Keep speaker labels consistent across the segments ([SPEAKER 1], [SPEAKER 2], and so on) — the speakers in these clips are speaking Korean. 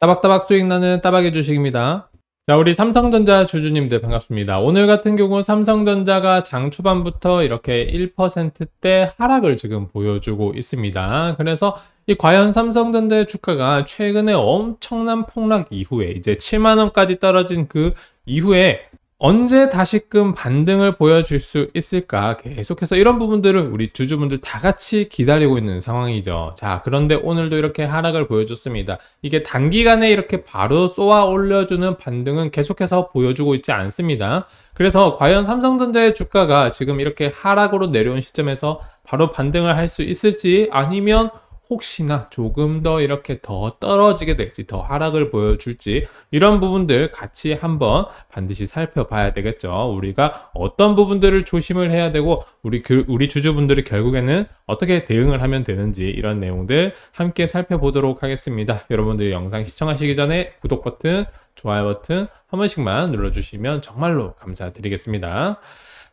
[SPEAKER 1] 따박따박 수익 나는 따박의 주식입니다. 자, 우리 삼성전자 주주님들 반갑습니다. 오늘 같은 경우 삼성전자가 장 초반부터 이렇게 1%대 하락을 지금 보여주고 있습니다. 그래서 이 과연 삼성전자의 주가가 최근에 엄청난 폭락 이후에 이제 7만원까지 떨어진 그 이후에 언제 다시금 반등을 보여줄 수 있을까? 계속해서 이런 부분들을 우리 주주분들 다 같이 기다리고 있는 상황이죠. 자 그런데 오늘도 이렇게 하락을 보여줬습니다. 이게 단기간에 이렇게 바로 쏘아 올려주는 반등은 계속해서 보여주고 있지 않습니다. 그래서 과연 삼성전자의 주가가 지금 이렇게 하락으로 내려온 시점에서 바로 반등을 할 수 있을지 아니면 혹시나 조금 더 이렇게 더 떨어지게 될지 더 하락을 보여줄지 이런 부분들 같이 한번 반드시 살펴봐야 되겠죠. 우리가 어떤 부분들을 조심을 해야 되고 우리 우리 주주분들이 결국에는 어떻게 대응을 하면 되는지 이런 내용들 함께 살펴보도록 하겠습니다. 여러분들 영상 시청하시기 전에 구독 버튼, 좋아요 버튼 한 번씩만 눌러주시면 정말로 감사드리겠습니다.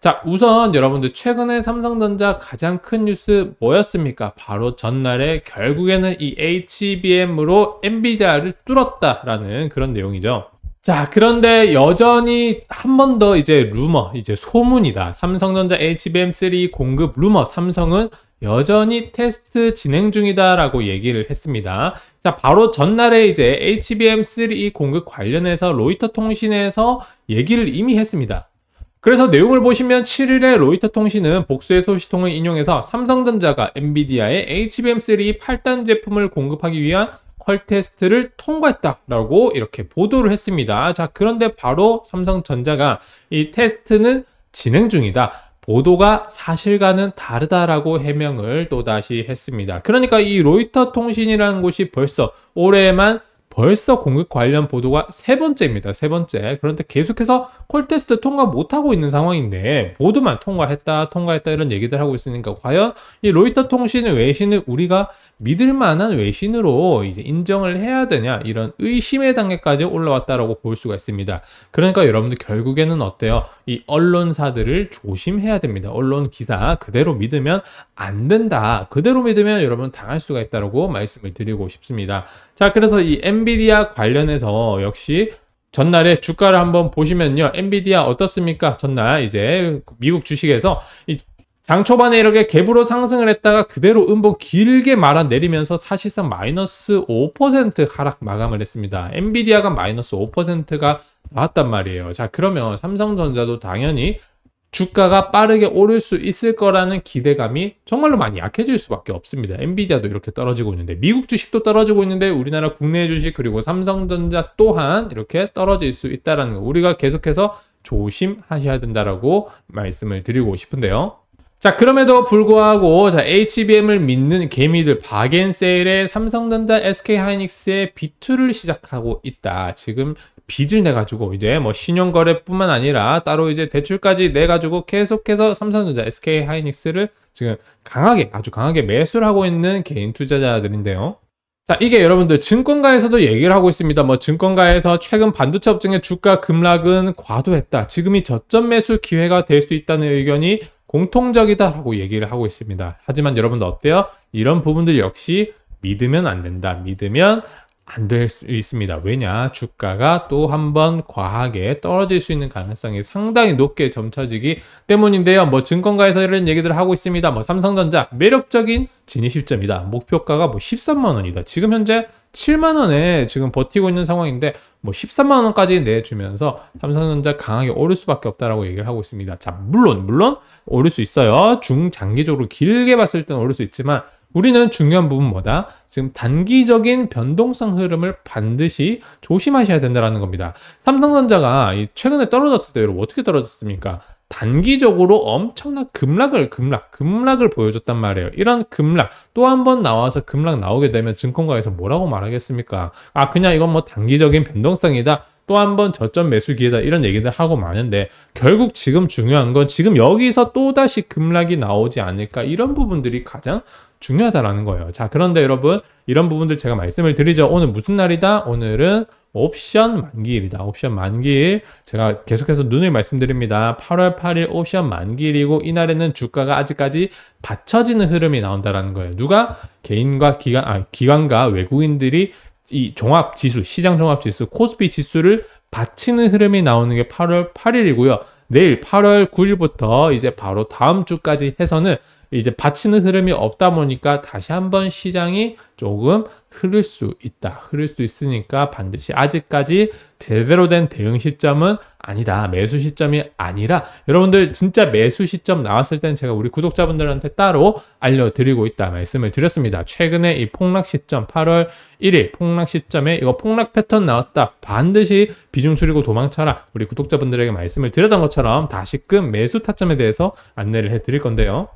[SPEAKER 1] 자, 우선 여러분들 최근에 삼성전자 가장 큰 뉴스 뭐였습니까? 바로 전날에 결국에는 이 HBM으로 엔비디아를 뚫었다라는 그런 내용이죠. 자, 그런데 여전히 한 번 더 이제 루머, 이제 소문이다. 삼성전자 HBM3 공급 루머, 삼성은 여전히 테스트 진행 중이다라고 얘기를 했습니다. 자, 바로 전날에 이제 HBM3 공급 관련해서 로이터 통신에서 얘기를 이미 했습니다. 그래서 내용을 보시면 7일에 로이터 통신은 복수의 소식통을 인용해서 삼성전자가 엔비디아의 HBM3 8단 제품을 공급하기 위한 퀄 테스트를 통과했다라고 이렇게 보도를 했습니다. 자, 그런데 바로 삼성전자가 이 테스트는 진행 중이다. 보도가 사실과는 다르다라고 해명을 또다시 했습니다. 그러니까 이 로이터 통신이라는 곳이 벌써 올해만 벌써 공급 관련 보도가 세 번째입니다. 세 번째. 그런데 계속해서 콜 테스트 통과 못하고 있는 상황인데 보도만 통과했다, 통과했다 이런 얘기들 하고 있으니까 과연 이 로이터 통신의 외신을 우리가 믿을 만한 외신으로 이제 인정을 해야 되냐 이런 의심의 단계까지 올라왔다라고 볼 수가 있습니다. 그러니까 여러분들 결국에는 어때요? 이 언론사들을 조심해야 됩니다. 언론 기사 그대로 믿으면 안 된다. 그대로 믿으면 여러분 당할 수가 있다라고 말씀을 드리고 싶습니다. 자, 그래서 이 엔비디아 관련해서 역시 전날에 주가를 한번 보시면요. 엔비디아 어떻습니까? 전날 이제 미국 주식에서 이 장 초반에 이렇게 갭으로 상승을 했다가 그대로 음봉 길게 말아 내리면서 사실상 마이너스 5% 하락 마감을 했습니다. 엔비디아가 마이너스 5%가 나왔단 말이에요. 자, 그러면 삼성전자도 당연히 주가가 빠르게 오를 수 있을 거라는 기대감이 정말로 많이 약해질 수밖에 없습니다. 엔비디아도 이렇게 떨어지고 있는데 미국 주식도 떨어지고 있는데 우리나라 국내 주식 그리고 삼성전자 또한 이렇게 떨어질 수 있다라는 거 우리가 계속해서 조심하셔야 된다라고 말씀을 드리고 싶은데요. 자, 그럼에도 불구하고 자, HBM을 믿는 개미들 바겐세일에 삼성전자 SK하이닉스의 B2를 시작하고 있다. 지금 빚을 내 가지고 이제 뭐 신용거래뿐만 아니라 따로 이제 대출까지 내 가지고 계속해서 삼성전자 SK하이닉스를 지금 강하게 아주 강하게 매수를 하고 있는 개인 투자자들인데요. 자, 이게 여러분들 증권가에서도 얘기를 하고 있습니다. 뭐 증권가에서 최근 반도체 업종의 주가 급락은 과도했다. 지금이 저점 매수 기회가 될 수 있다는 의견이 공통적이다라고 얘기를 하고 있습니다. 하지만 여러분들 어때요? 이런 부분들 역시 믿으면 안 된다. 믿으면 안 될 수 있습니다. 왜냐? 주가가 또 한번 과하게 떨어질 수 있는 가능성이 상당히 높게 점쳐지기 때문인데요. 뭐 증권가에서 이런 얘기들을 하고 있습니다. 뭐 삼성전자 매력적인 진입 시점이다. 목표가가 뭐 13만 원이다. 지금 현재 7만 원에 지금 버티고 있는 상황인데 뭐 13만 원까지 내주면서 삼성전자 강하게 오를 수밖에 없다라고 얘기를 하고 있습니다. 자, 물론 물론 오를 수 있어요. 중장기적으로 길게 봤을 때는 오를 수 있지만 우리는 중요한 부분 뭐다? 지금 단기적인 변동성 흐름을 반드시 조심하셔야 된다는 겁니다. 삼성전자가 최근에 떨어졌을 때 여러분 어떻게 떨어졌습니까? 단기적으로 엄청난 급락을 급락 급락을 보여줬단 말이에요. 이런 급락 또 한 번 나와서 급락 나오게 되면 증권가에서 뭐라고 말하겠습니까? 아 그냥 이건 뭐 단기적인 변동성이다. 또 한 번 저점 매수 기회다 이런 얘기들 하고 마는데 결국 지금 중요한 건 지금 여기서 또다시 급락이 나오지 않을까 이런 부분들이 가장 중요하다라는 거예요. 자 그런데 여러분 이런 부분들 제가 말씀을 드리죠. 오늘 무슨 날이다? 오늘은 옵션 만기일이다. 옵션 만기일. 제가 계속해서 눈을 말씀드립니다. 8월 8일 옵션 만기일이고 이날에는 주가가 아직까지 받쳐지는 흐름이 나온다라는 거예요. 누가 개인과 기관 아 기관과 외국인들이 이 종합 지수, 시장 종합 지수, 코스피 지수를 받치는 흐름이 나오는 게 8월 8일이고요. 내일 8월 9일부터 이제 바로 다음 주까지 해서는 이제 받치는 흐름이 없다 보니까 다시 한번 시장이 조금 흐를 수 있다. 흐를 수 있으니까 반드시 아직까지 제대로 된 대응 시점은 아니다. 매수 시점이 아니라 여러분들 진짜 매수 시점 나왔을 땐 제가 우리 구독자분들한테 따로 알려드리고 있다 말씀을 드렸습니다. 최근에 이 폭락 시점 8월 1일 폭락 시점에 이거 폭락 패턴 나왔다. 반드시 비중 줄이고 도망쳐라. 우리 구독자분들에게 말씀을 드렸던 것처럼 다시금 매수 타점에 대해서 안내를 해드릴 건데요.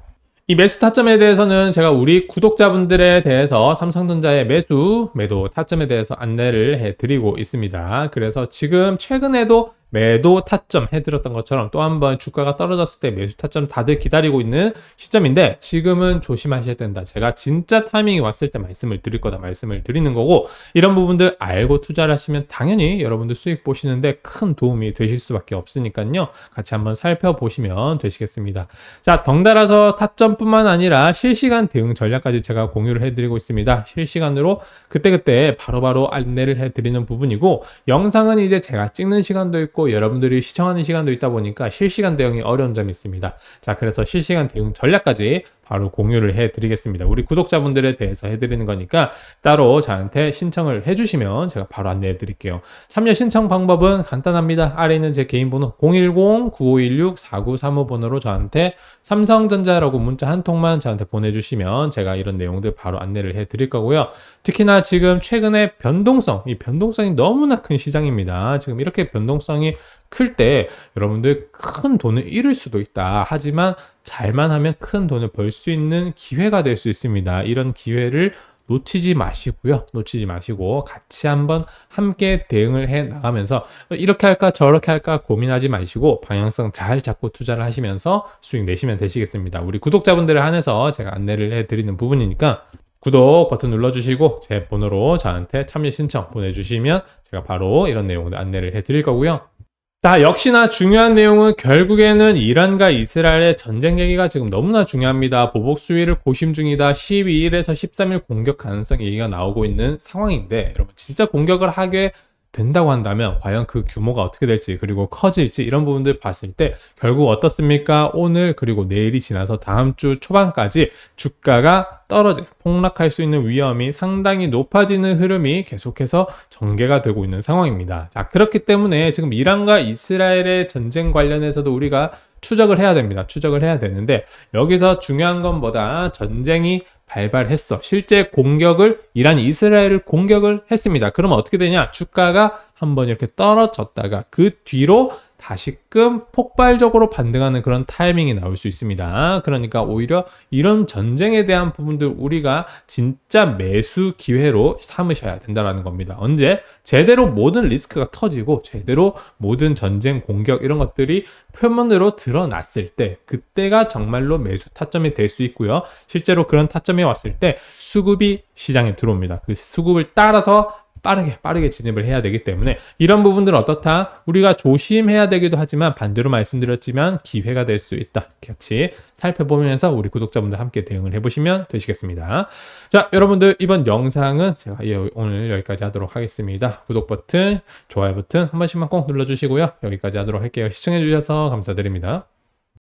[SPEAKER 1] 이 매수 타점에 대해서는 제가 우리 구독자분들에 대해서 삼성전자의 매수, 매도 타점에 대해서 안내를 해드리고 있습니다. 그래서 지금 최근에도 매도 타점 해드렸던 것처럼 또 한 번 주가가 떨어졌을 때 매수 타점 다들 기다리고 있는 시점인데 지금은 조심하셔야 된다. 제가 진짜 타이밍이 왔을 때 말씀을 드릴 거다 말씀을 드리는 거고 이런 부분들 알고 투자를 하시면 당연히 여러분들 수익 보시는데 큰 도움이 되실 수밖에 없으니까요. 같이 한번 살펴보시면 되시겠습니다. 자, 덩달아서 타점뿐만 아니라 실시간 대응 전략까지 제가 공유를 해드리고 있습니다. 실시간으로 그때그때 바로바로 안내를 해드리는 부분이고 영상은 이제 제가 찍는 시간도 있고 있고 여러분들이 시청하는 시간도 있다 보니까 실시간 대응이 어려운 점이 있습니다. 자, 그래서 실시간 대응 전략까지 바로 공유를 해 드리겠습니다. 우리 구독자분들에 대해서 해드리는 거니까 따로 저한테 신청을 해주시면 제가 바로 안내해 드릴게요. 참여 신청 방법은 간단합니다. 아래 있는 제 개인 번호 010-9516-4935 번호로 저한테 삼성전자라고 문자 한 통만 저한테 보내주시면 제가 이런 내용들 바로 안내를 해 드릴 거고요. 특히나 지금 최근에 변동성, 이 변동성이 너무나 큰 시장입니다. 지금 이렇게 변동성이 클 때 여러분들 큰 돈을 잃을 수도 있다. 하지만 잘만 하면 큰 돈을 벌 수 있는 기회가 될 수 있습니다. 이런 기회를 놓치지 마시고요. 놓치지 마시고 같이 한번 함께 대응을 해 나가면서 이렇게 할까 저렇게 할까 고민하지 마시고 방향성 잘 잡고 투자를 하시면서 수익 내시면 되시겠습니다. 우리 구독자분들을 한해서 제가 안내를 해 드리는 부분이니까 구독 버튼 눌러주시고 제 번호로 저한테 참여 신청 보내주시면 제가 바로 이런 내용을 안내를 해 드릴 거고요. 자, 역시나 중요한 내용은 결국에는 이란과 이스라엘의 전쟁 얘기가 지금 너무나 중요합니다. 보복 수위를 고심 중이다. 12일에서 13일 공격 가능성 얘기가 나오고 있는 상황인데, 여러분, 진짜 공격을 하게 된다고 한다면 과연 그 규모가 어떻게 될지 그리고 커질지 이런 부분들 봤을 때 결국 어떻습니까? 오늘 그리고 내일이 지나서 다음 주 초반까지 주가가 떨어질 폭락할 수 있는 위험이 상당히 높아지는 흐름이 계속해서 전개가 되고 있는 상황입니다. 자 그렇기 때문에 지금 이란과 이스라엘의 전쟁 관련해서도 우리가 추적을 해야 됩니다. 추적을 해야 되는데 여기서 중요한 건 뭐다? 전쟁이 발발했어. 실제 공격을 이란이 이스라엘을 공격을 했습니다. 그러면 어떻게 되냐? 주가가 한번 이렇게 떨어졌다가 그 뒤로 다시금 폭발적으로 반등하는 그런 타이밍이 나올 수 있습니다. 그러니까 오히려 이런 전쟁에 대한 부분들 우리가 진짜 매수 기회로 삼으셔야 된다는 겁니다. 언제 제대로 모든 리스크가 터지고 제대로 모든 전쟁 공격 이런 것들이 표면으로 드러났을 때 그때가 정말로 매수 타점이 될 수 있고요. 실제로 그런 타점이 왔을 때 수급이 시장에 들어옵니다. 그 수급을 따라서 빠르게 빠르게 진입을 해야 되기 때문에 이런 부분들은 어떻다? 우리가 조심해야 되기도 하지만 반대로 말씀드렸지만 기회가 될 수 있다. 같이 살펴보면서 우리 구독자분들 함께 대응을 해보시면 되시겠습니다. 자, 여러분들 이번 영상은 제가 오늘 여기까지 하도록 하겠습니다. 구독 버튼, 좋아요 버튼 한 번씩만 꼭 눌러주시고요. 여기까지 하도록 할게요. 시청해주셔서 감사드립니다.